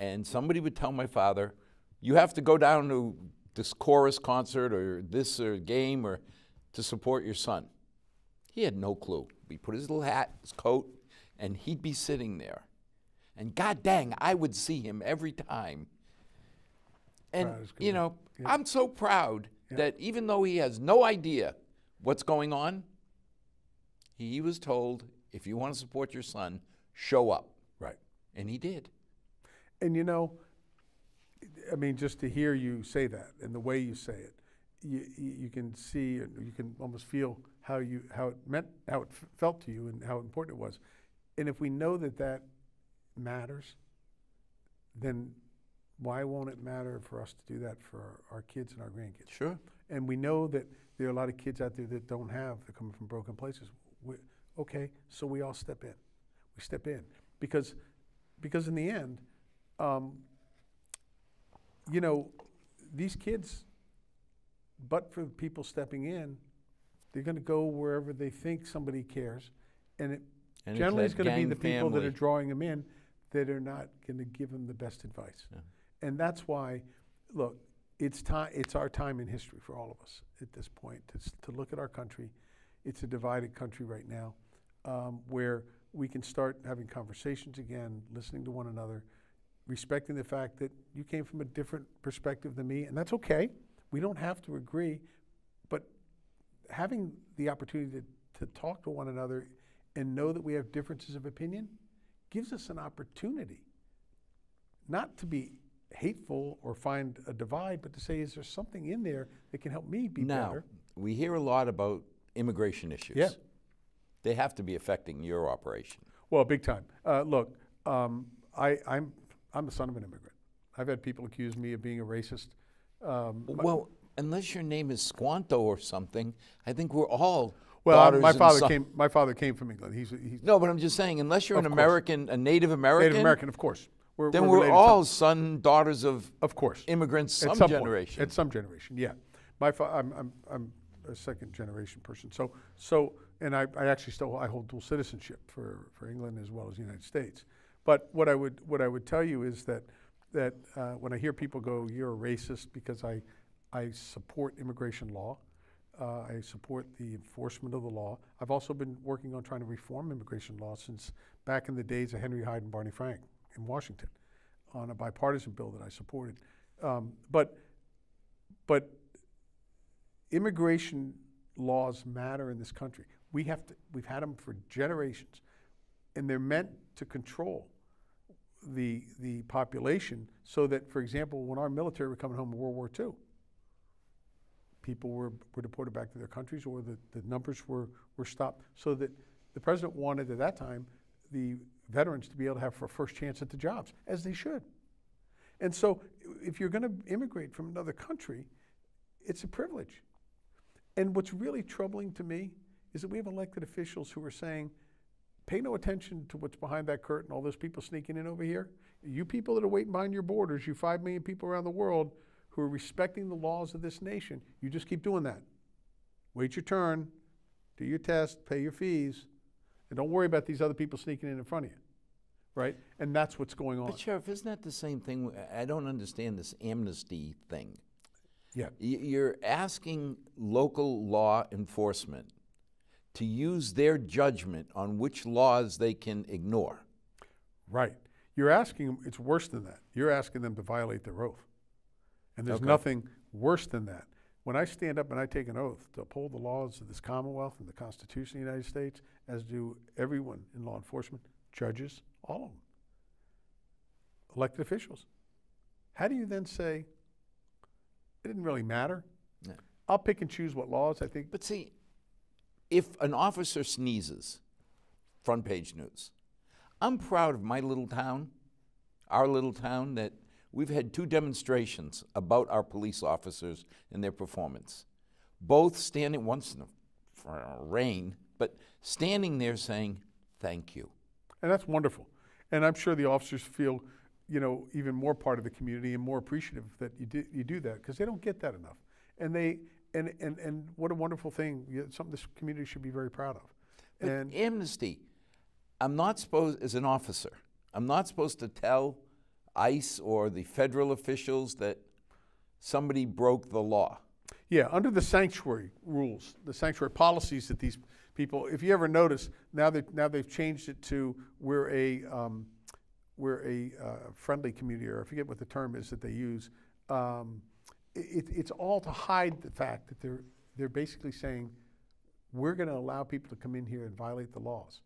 and somebody would tell my father, "You have to go down to this chorus concert or this or game or to support your son." He had no clue. He put his little hat, his coat, and he'd be sitting there. And god dang, I would see him every time. And you know, Yeah. I'm so proud Yeah. that even though he has no idea what's going on, he was told, if you want to support your son, show up. And he did. And you know, I mean, just to hear you say that and the way you say it, you, you you can see and you can almost feel how you how it meant how it f- felt to you and how important it was. And if we know that that matters, then why won't it matter for us to do that for our, our kids and our grandkids? Sure. And we know that there are a lot of kids out there that don't have, they're coming from broken places. We, okay, so we all step in. We step in because, because in the end, um, you know, these kids, but for people stepping in, they're going to go wherever they think somebody cares, and it And generally it's is going to be the people that are drawing them in that are not going to give them the best advice. Yeah. And that's why, look, it's time. It's our time in history for all of us at this point to, to look at our country it's a divided country right now, um, where we can start having conversations again, listening to one another, respecting the fact that you came from a different perspective than me, and that's okay. We don't have to agree, but having the opportunity to, to talk to one another and know that we have differences of opinion gives us an opportunity not to be hateful or find a divide, but to say, is there something in there that can help me be now, better? we hear a lot about immigration issues. Yeah. They have to be affecting your operation. Well, big time. Uh, look, um, I, I'm, I'm the son of an immigrant. I've had people accuse me of being a racist. Um, Well, unless your name is Squanto or something, I think we're all well, my father son- came. My father came from England. He's, he's No, but I'm just saying, unless you're an course. American, a Native American, Native American, of course. We're, then we're we're, all son, daughters of of course, immigrants At some, some point. generation. At some generation, yeah. My fa- I'm, I'm, I'm a second generation person. So, so, and I, I actually still I hold dual citizenship for, for England as well as the United States. But what I would what I would tell you is that that uh, when I hear people go, "You're a racist," because I I support immigration law. Uh, I support the enforcement of the law. I've also been working on trying to reform immigration law since back in the days of Henry Hyde and Barney Frank in Washington on a bipartisan bill that I supported. Um, but, but immigration laws matter in this country. We have to, we've had them for generations, and they're meant to control the, the population so that, for example, when our military were coming home in World War II, people were, were deported back to their countries or the, the numbers were, were stopped so that the president wanted at that time the veterans to be able to have a first chance at the jobs, as they should. And so if you're going to immigrate from another country, it's a privilege. And what's really troubling to me is that we have elected officials who are saying, pay no attention to what's behind that curtain, all those people sneaking in over here. You people that are waiting behind your borders, you five million people around the world who are respecting the laws of this nation, you just keep doing that. Wait your turn, do your test, pay your fees, and don't worry about these other people sneaking in in front of you. Right? And that's what's going on. but Sheriff, isn't that the same thing? I don't understand this amnesty thing. Yeah. You're asking local law enforcement to use their judgment on which laws they can ignore. Right. You're asking them, it's worse than that. You're asking them to violate their oath. And there's Okay. nothing worse than that. When I stand up and I take an oath to uphold the laws of this Commonwealth and the Constitution of the United States, as do everyone in law enforcement, judges, all of them, elected officials, how do you then say, it didn't really matter? Yeah. I'll pick and choose what laws I think. But see, if an officer sneezes, front page news. I'm proud of my little town, our little town, that we've had two demonstrations about our police officers and their performance. Both standing, once in the rain, but standing there saying, thank you. And that's wonderful. And I'm sure the officers feel, you know, even more part of the community and more appreciative that you do, you do that because they don't get that enough. And they and, and, and what a wonderful thing, something this community should be very proud of. But And amnesty, I'm not supposed, as an officer, I'm not supposed to tell ICE or the federal officials that somebody broke the law. yeah, under the sanctuary rules, the sanctuary policies that these people, if you ever notice, now they now they've changed it to we're a um, we're a uh, friendly community, or I forget what the term is that they use. Um, it, it's all to hide the fact that they're they're basically saying we're going to allow people to come in here and violate the laws,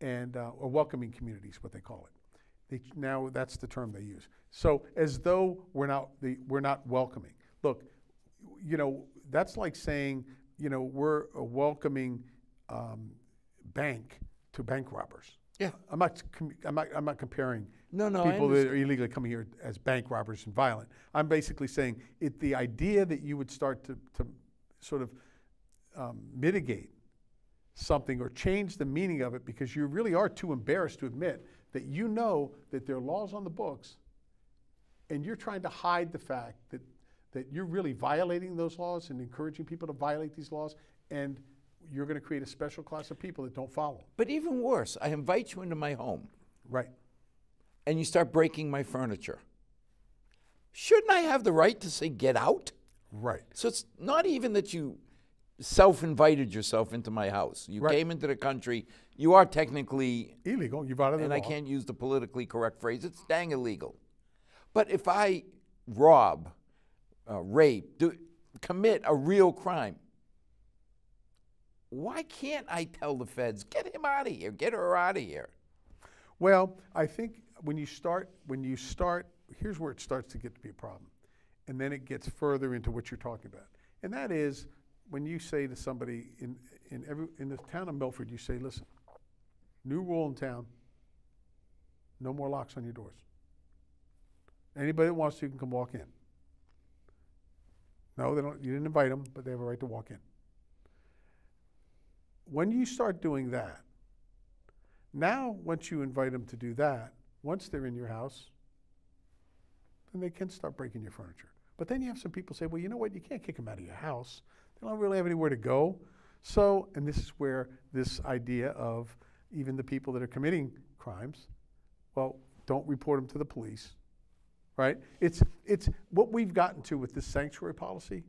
and uh, or welcoming communities, what they call it. They, now that's the term they use. So as though we're not the, we're not welcoming. Look, you know that's like saying you know we're a welcoming um, bank to bank robbers. Yeah. I'm not. com- I'm not. I'm not comparing No, no, people that are illegally coming here as bank robbers and violent. I'm basically saying it. The idea that you would start to to sort of um, mitigate something or change the meaning of it because you really are too embarrassed to admit that you know that there are laws on the books and you're trying to hide the fact that, that you're really violating those laws and encouraging people to violate these laws and you're going to create a special class of people that don't follow. But even worse, I invite you into my home Right. And you start breaking my furniture. Shouldn't I have the right to say, get out? Right. So it's not even that you self-invited yourself into my house. You Right. came into the country. You are technically, Illegal, you violated and the I law. can't use the politically correct phrase. It's dang illegal. But if I rob, uh, rape, do, commit a real crime, why can't I tell the feds, get him out of here, get her out of here? Well, I think when you start, when you start, here's where it starts to get to be a problem. And then it gets further into what you're talking about. And that is when you say to somebody in, in, every, in the town of Milford, you say, listen, new rule in town, no more locks on your doors. Anybody that wants to can come walk in. No, they don't, you didn't invite them, but they have a right to walk in. When you start doing that, now, once you invite them to do that, once they're in your house, then they can start breaking your furniture. But then you have some people say, well, you know what? You can't kick them out of your house. They don't really have anywhere to go. So, and this is where this idea of even the people that are committing crimes, well, don't report them to the police, right? It's, it's what we've gotten to with this sanctuary policy.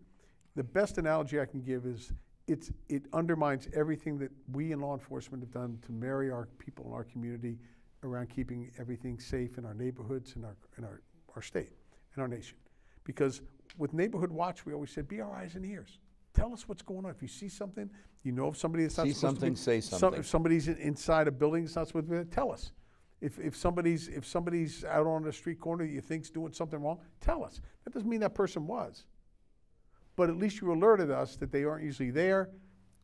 The best analogy I can give is it's, it undermines everything that we in law enforcement have done to marry our people in our community around keeping everything safe in our neighborhoods, in our, in our, our state, in our nation. Because with Neighborhood Watch, we always said, be our eyes and ears. Tell us what's going on. If you see something, you know of somebody that's not See supposed to be- something, say some- something. if somebody's in- inside a building that's not supposed to be there, tell us. If, if somebody's if somebody's out on the street corner that you think's doing something wrong, tell us. That doesn't mean that person was. But at least you alerted us that they aren't usually there.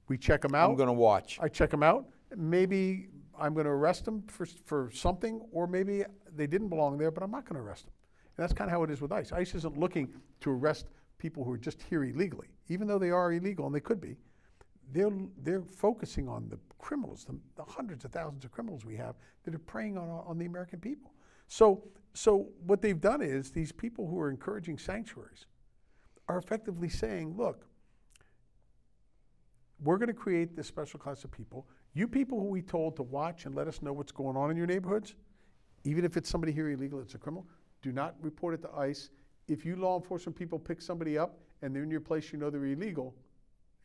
We check them out. I'm going to watch. I check them out. Maybe I'm going to arrest them for, for something, or maybe they didn't belong there, but I'm not going to arrest them. And that's kind of how it is with ICE. ICE isn't looking to arrest people who are just here illegally, even though they are illegal and they could be. They're, they're focusing on the criminals, the, the hundreds of thousands of criminals we have that are preying on, on the American people. So, so what they've done is these people who are encouraging sanctuaries are effectively saying, look, we're going to create this special class of people. You people who we told to watch and let us know what's going on in your neighborhoods, even if it's somebody here illegal, it's a criminal, do not report it to ICE. If you law enforcement people pick somebody up and they're in your place, you know they're illegal,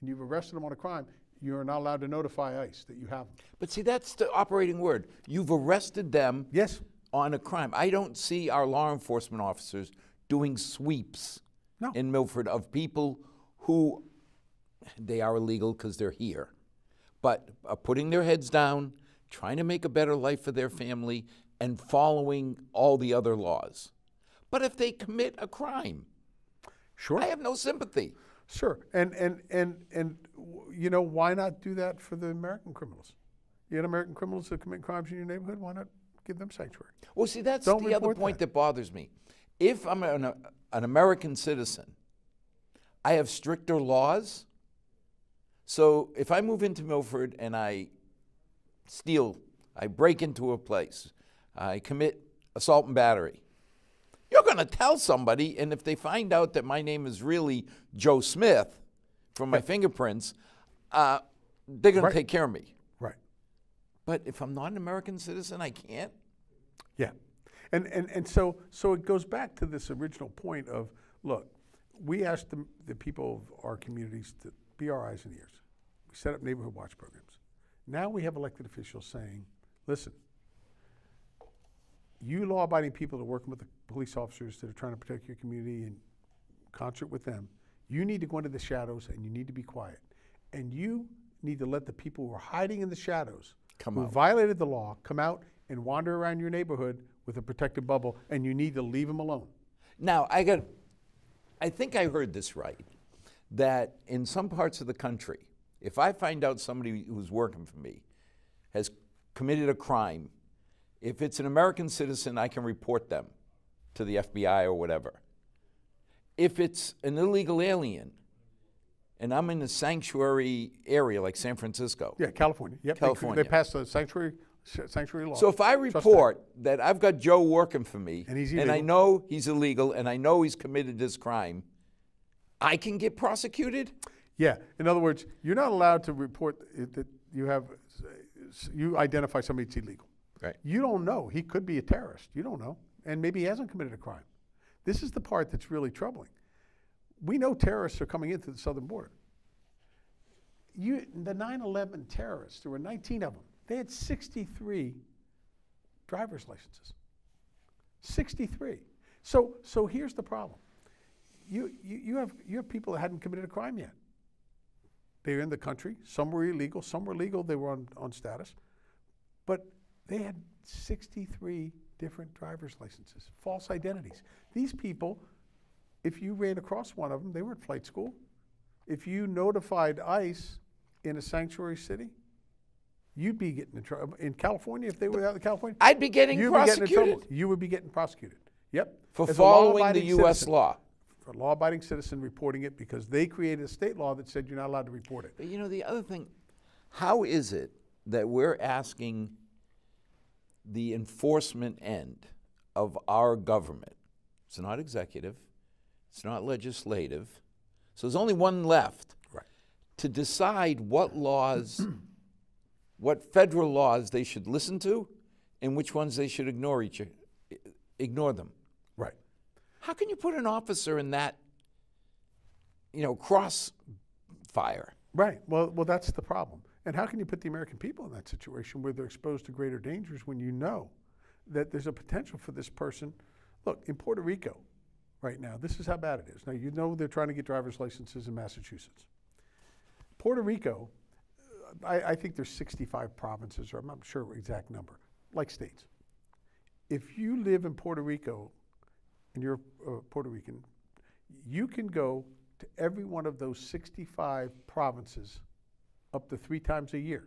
and you've arrested them on a crime, you are not allowed to notify ICE that you have them. But see, that's the operating word. You've arrested them Yes. on a crime. I don't see our law enforcement officers doing sweeps No. in Milford of people who they are illegal because they're here, but are putting their heads down, trying to make a better life for their family, and following all the other laws. But if they commit a crime, Sure. I have no sympathy. Sure, and and and and you know why not do that for the American criminals? You had American criminals that commit crimes in your neighborhood. Why not give them sanctuary? Well, see, that's Don't the other point that. that. bothers me. If I'm an, uh, an American citizen, I have stricter laws. So if I move into Milford and I steal, I break into a place, I commit assault and battery, you're going to tell somebody, and if they find out that my name is really Joe Smith from my fingerprints, uh, they're going Right. to take care of me. Right. But if I'm not an American citizen, I can't. Yeah, and and and so so it goes back to this original point of look, we asked the, the people of our communities to be our eyes and ears. We set up neighborhood watch programs. Now we have elected officials saying, listen, you law-abiding people that are working with the police officers that are trying to protect your community in concert with them, you need to go into the shadows and you need to be quiet, and you need to let the people who are hiding in the shadows Come who out. violated the law come out and wander around your neighborhood with a protective bubble, and you need to leave them alone. Now, I got, I think I heard this right, that in some parts of the country, if I find out somebody who's working for me has committed a crime, if it's an American citizen, I can report them to the FBI or whatever. If it's an illegal alien, and I'm in a sanctuary area like San Francisco, Yeah, California. Yep, California. They, passed a sanctuary sanctuary law. So if I Trust that. report that I've got Joe working for me, And he's I know he's illegal, and I know he's committed this crime, I can get prosecuted. Yeah, in other words, you're not allowed to report that you have, you identify somebody that's illegal. Right. You don't know. He could be a terrorist. You don't know. And maybe he hasn't committed a crime. This is the part that's really troubling. We know terrorists are coming into the southern border. you, the 9 11 terrorists, there were 19 of them, they had 63 driver's licenses. 63. So, so here's the problem you, you, you, have, you have people that hadn't committed a crime yet. They were in the country, some were illegal, some were legal, they were on, on status. But they had 63 different driver's licenses, false identities. These people, if you ran across one of them, they were at flight school. If you notified ICE in a sanctuary city, you'd be getting in trouble. In California, if they were out in California, I'd be getting you'd be getting in prosecuted trouble. You would be getting prosecuted. Yep. for As following the U.S. citizen. law. For a law-abiding citizen reporting it because they created a state law that said you're not allowed to report it. But you know, the other thing, how is it that we're asking the enforcement end of our government? It's not executive, it's not legislative, so there's only one left Right. to decide what laws, [CLEARS THROAT] what federal laws they should listen to and which ones they should ignore each ignore them. How can you put an officer in that, you know, crossfire? Right. Well, well, that's the problem. And how can you put the American people in that situation where they're exposed to greater dangers when you know that there's a potential for this person? Look, in Puerto Rico, right now, this is how bad it is. Now, you know they're trying to get driver's licenses in Massachusetts. Puerto Rico, uh, I, I think there's 65 provinces, or I'm not sure exact number, like states. If you live in Puerto Rico and you're uh, Puerto Rican, you can go to every one of those 65 provinces up to three times a year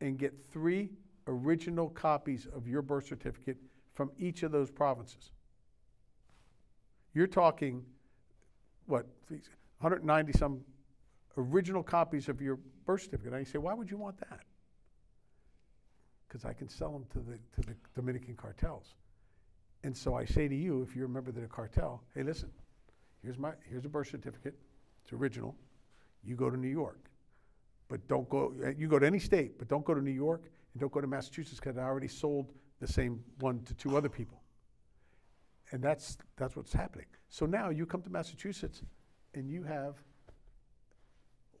and get three original copies of your birth certificate from each of those provinces. You're talking, what, 190 some original copies of your birth certificate. Now you say, why would you want that? Because I can sell them to the, to the Dominican cartels. And so I say to you, if you're a member of the cartel, hey, listen, here's my here's a birth certificate. It's original. You go to New York, but don't go. uh, You go to any state, but don't go to New York and don't go to Massachusetts because I already sold the same one to two other people. And that's that's what's happening. So now you come to Massachusetts, and you have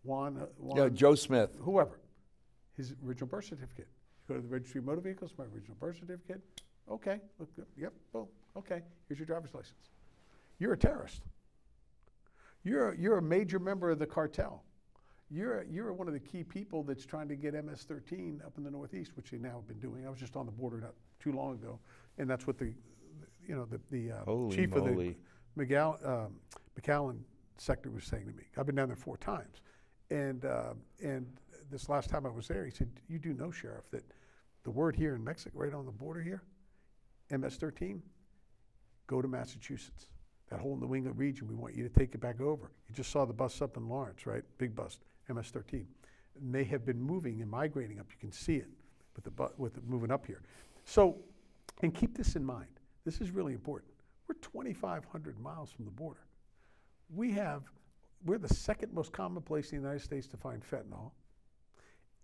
Juan, uh, Juan Yeah, Joe Smith. whoever, his original birth certificate. You go to the registry of motor vehicles, my original birth certificate. Okay, yep, boom. Okay, here's your driver's license. You're a terrorist. You're a, you're a major member of the cartel. You're a, you're one of the key people that's trying to get MS-13 up in the Northeast, which they now have been doing. I was just on the border not too long ago, and that's what the, you know, the the uh, chief of the McGowan, um, McAllen sector was saying to me. I've been down there four times, and uh, and this last time I was there, he said, "You do know, sheriff, that the word here in Mexico, right on the border here, MS-13, go to Massachusetts. That whole New England region, we want you to take it back over. You just saw the bus up in Lawrence, right? Big bus, MS-13. And they have been moving and migrating up. You can see it with the bu- with it moving up here. So, and keep this in mind. This is really important. We're 2,500 miles from the border. We have, we're the second most common place in the United States to find fentanyl.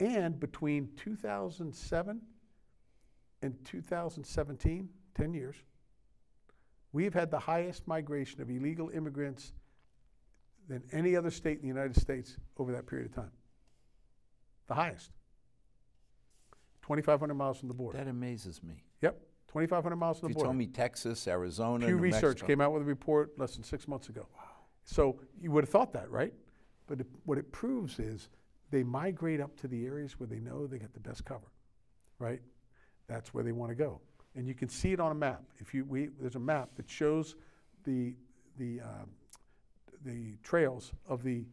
And between 2007 and 2017, 10 years, we've had the highest migration of illegal immigrants than any other state in the United States over that period of time. The highest. 2,500 miles from the border. That amazes me. Yep, 2,500 miles from If the you border. told me Texas, Arizona, Pew New Research Mexico- came out with a report less than six months ago. Wow. So you would have thought that, right? But it, what it proves is they migrate up to the areas where they know they get the best cover, right? That's where they want to go, and you can see it on a map. If you we there's a map that shows the the um, the trails of the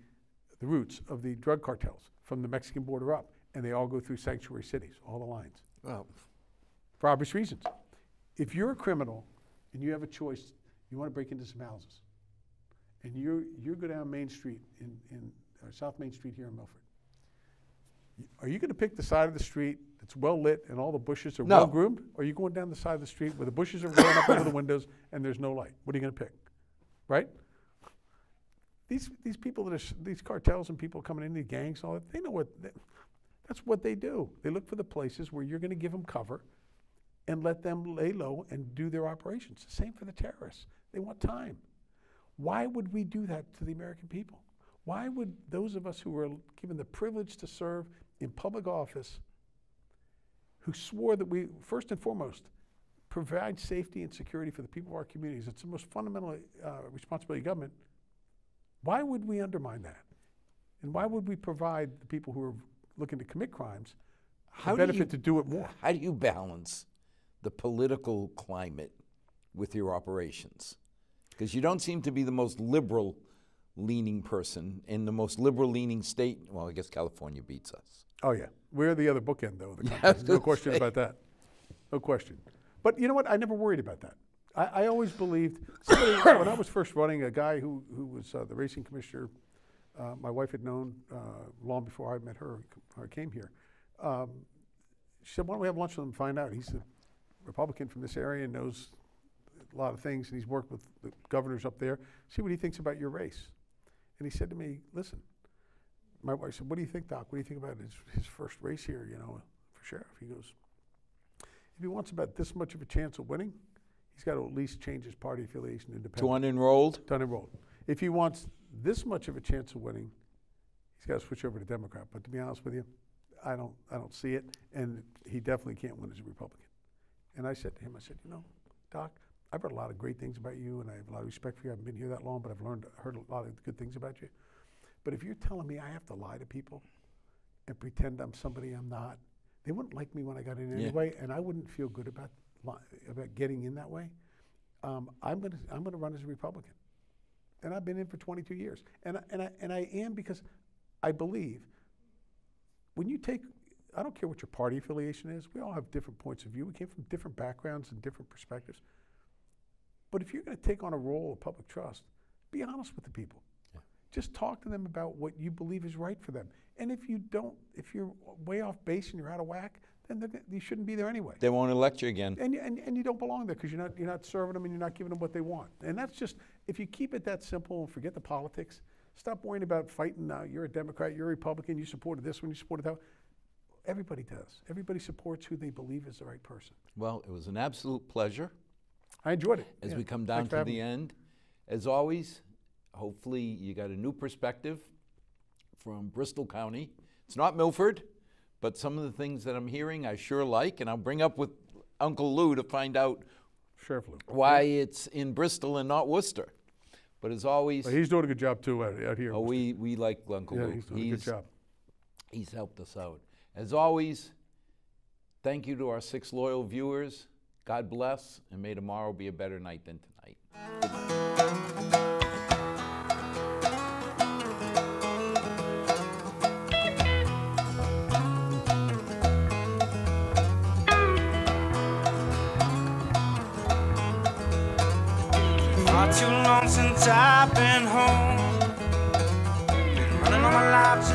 the routes of the drug cartels from the Mexican border up, and they all go through sanctuary cities, all the lines Well, for obvious reasons. If you're a criminal and you have a choice, you want to break into some houses, and you you go down Main Street in in South Main Street here in Milford. Are you going to pick the side of the street that's well lit and all the bushes are No. well groomed, or are you going down the side of the street where the bushes are growing up over the windows and there's no light? What are you going to pick? Right? These these people that are these cartels and people coming in, these gangs, and all that, they know what. They, that's what they do. They look for the places where you're going to give them cover and let them lay low and do their operations. The same for the terrorists. They want time. Why would we do that to the American people? Why would those of us who were given the privilege to serve in public office, who swore that we, first and foremost, provide safety and security for the people of our communities, it's the most fundamental uh, responsibility of government, why would we undermine that? And why would we provide the people who are looking to commit crimes How the benefit you- to do it more? How do you balance the political climate with your operations? Because you don't seem to be the most liberal leaning person in the most liberal leaning state. Well, I guess California beats us. Oh yeah, we're the other bookend though. The [LAUGHS] Yeah, I country. was no question say. about that. No question. But you know what? I never worried about that. I, I always believed. Somebody, [COUGHS] when I was first running, a guy who who was uh, the racing commissioner, uh, my wife had known uh, long before I met her or came here. Um, she said, "Why don't we have lunch with him and find out?" He's a Republican from this area and knows a lot of things, and he's worked with the governors up there. See what he thinks about your race. And he said to me, "Listen." my wife said, "What do you think, Doc? What do you think about his, his first race here? You know, for sheriff?" He goes, "If he wants about this much of a chance of winning, he's got to at least change his party affiliation to To independent, unenrolled? to unenrolled. If he wants this much of a chance of winning, he's got to switch over to Democrat. But to be honest with you, I don't, I don't see it, and he definitely can't win as a Republican." And I said to him, "I said, you know, Doc." I've heard a lot of great things about you, and I have a lot of respect for you. I haven't been here that long, but I've learned, heard a lot of good things about you. But if you're telling me I have to lie to people and pretend I'm somebody I'm not, they wouldn't like me when I got in Yeah. anyway, and I wouldn't feel good about li- about getting in that way. Um, I'm gonna I'm gonna run as a Republican, and I've been in for 22 years, and I, and I and I am because I believe when you take. I don't care what your party affiliation is. We all have different points of view. We came from different backgrounds and different perspectives. But if you're going to take on a role of public trust, be honest with the people. Just talk to them about what you believe is right for them. And if you don't, if you're way off base and you're out of whack, then you shouldn't be there anyway. They won't elect you again. And, you- and, and you don't belong there because you're not, you're not serving them and you're not giving them what they want. And that's just, if you keep it that simple and forget the politics, stop worrying about fighting. Uh, you're a Democrat, you're a Republican, you supported this one, you supported that. one. Everybody does. Everybody supports who they believe is the right person. Well, it was an absolute pleasure I enjoyed it. as Yeah. we come down Thanks to the end. As always, hopefully you got a new perspective from Bristol County. It's not Milford, but some of the things that I'm hearing I sure like, and I'll bring up with Uncle Lou to find out Sheriff Lou. why it's in Bristol and not Worcester. But as always, But he's doing a good job too out, out here. oh, we, we like Uncle yeah, Lou. he's doing a good job. He's helped us out. As always, thank you to our six loyal viewers. God bless, and may tomorrow be a better night than tonight. Too long since I've been home. Been running all my life